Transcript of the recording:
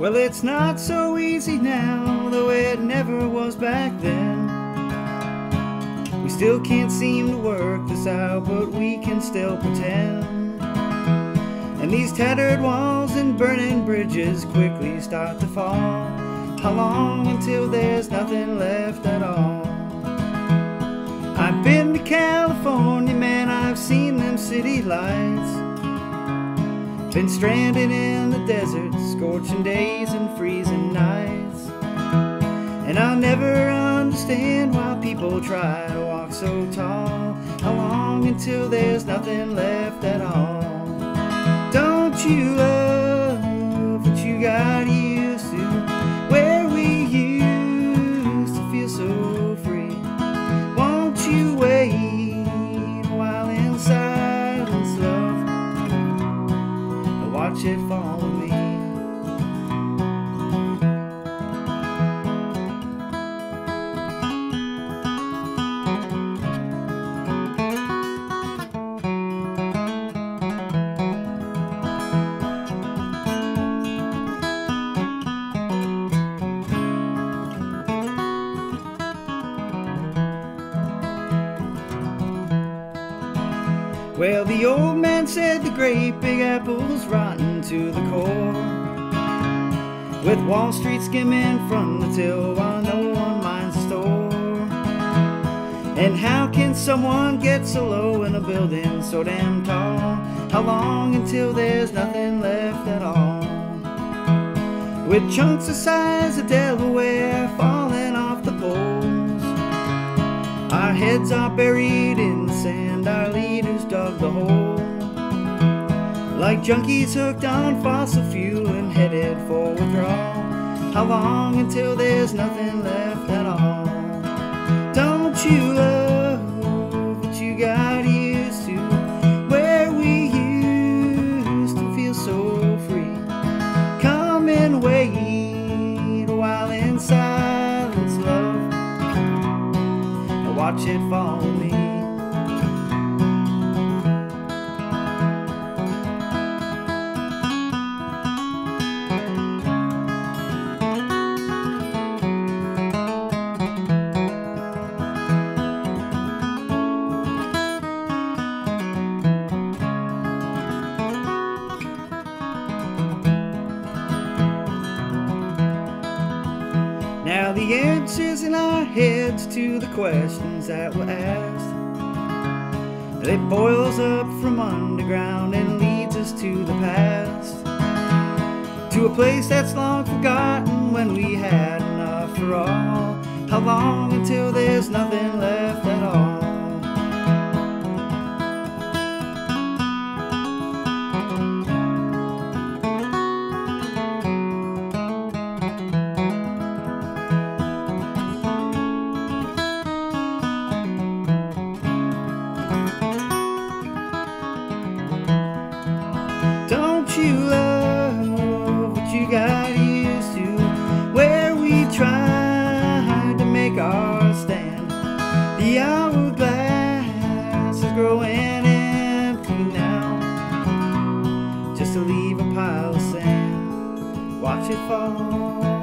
Well, it's not so easy now, though it never was back then. We still can't seem to work this out, but we can still pretend. And these tattered walls and burning bridges quickly start to fall. How long until there's nothing left at all? I've been to California, man, I've seen them city lights. Been stranded in the desert, scorching days and freezing nights. And I'll never understand why people try to walk so tall. How long until there's nothing left at all? Don't you and Watch Well, the old man said the great big apple's rotten to the core. With Wall Street skimming from the till while no one minds the store. And how can someone get so low in a building so damn tall? How long until there's nothing left at all? With chunks the size of Delaware falling off the poles. Our heads are buried in sand, our leaders dug the hole. Like junkies hooked on fossil fuel and headed for withdrawal. How long until there's nothing left at all? Don't you love what you got used to? Where we used to feel so free. Come and wait a while in silence, love and watch it follow me. Now the answers in our heads to the questions that were asked. It boils up from underground and leads us to the past. To a place that's long forgotten when we had enough for all. How long until there's nothing left Don't you love what you got used to? Where we tried to make our stand. The hourglass is growing empty now. Just to leave a pile of sand. Watch it fall.